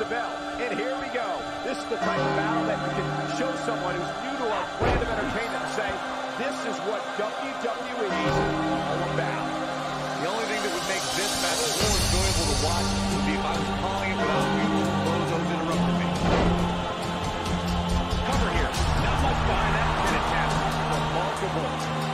the bell. And here we go. This is the type of battle that you can show someone who's new to our brand of entertainment and say, this is what WWE is all about. The only thing that would make this match more enjoyable to watch would be if I was calling it without mutual bozos interrupting. Cover here. Not much behind that pin. Remarkable.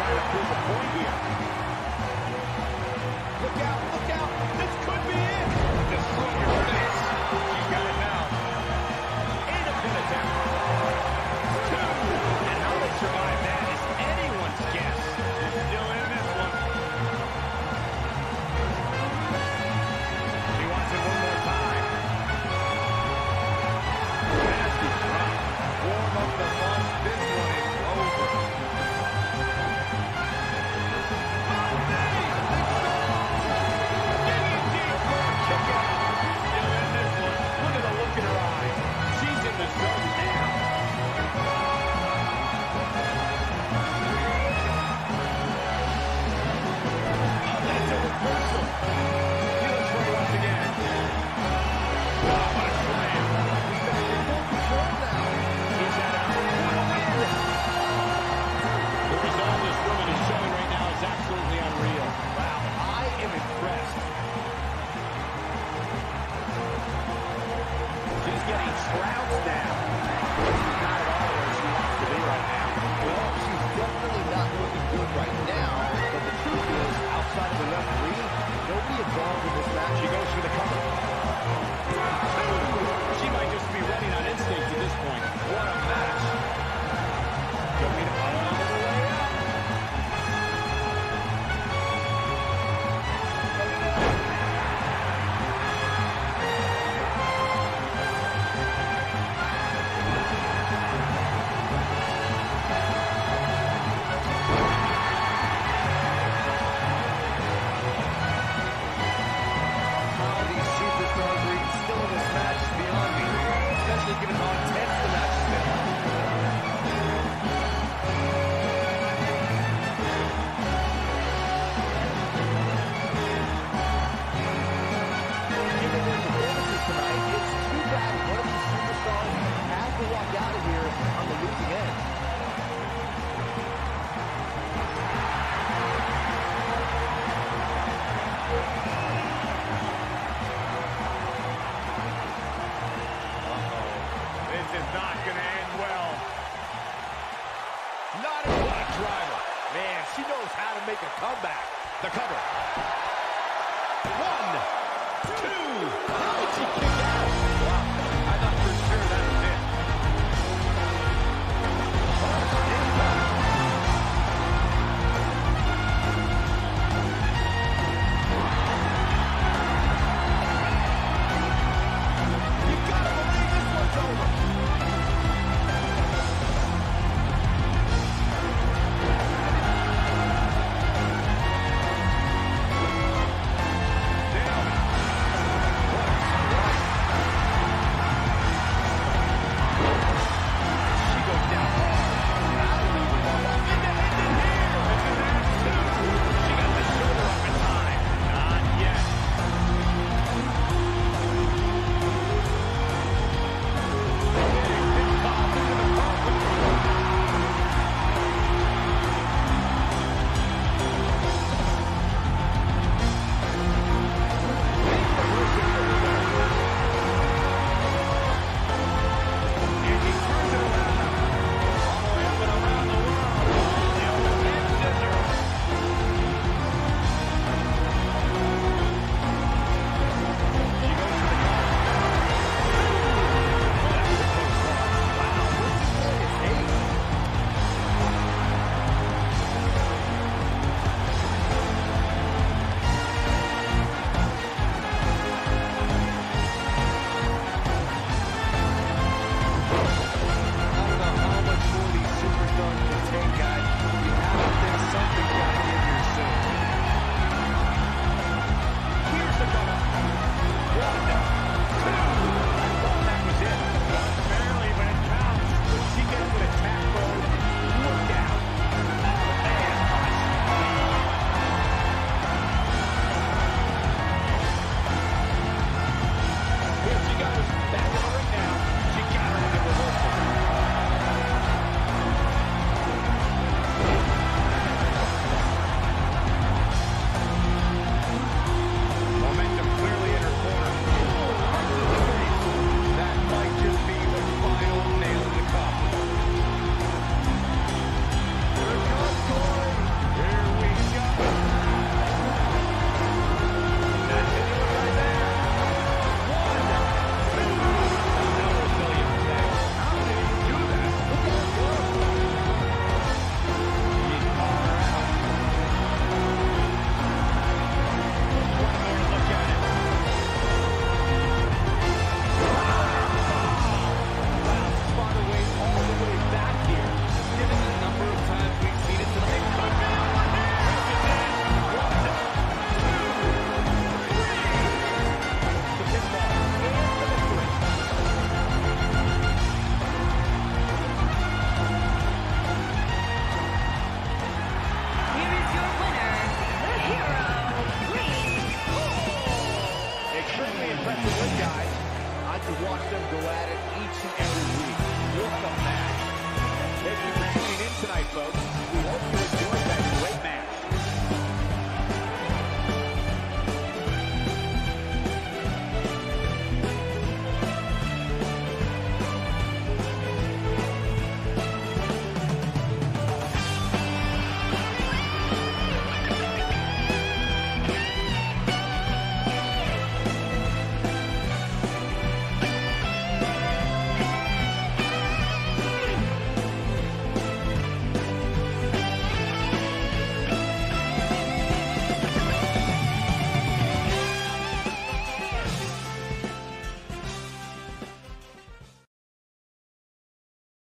trying to prove a point here. Look out, look out. This could be it. Destroy your face. She's got it now. And a pin attempt. Two. And how they survive.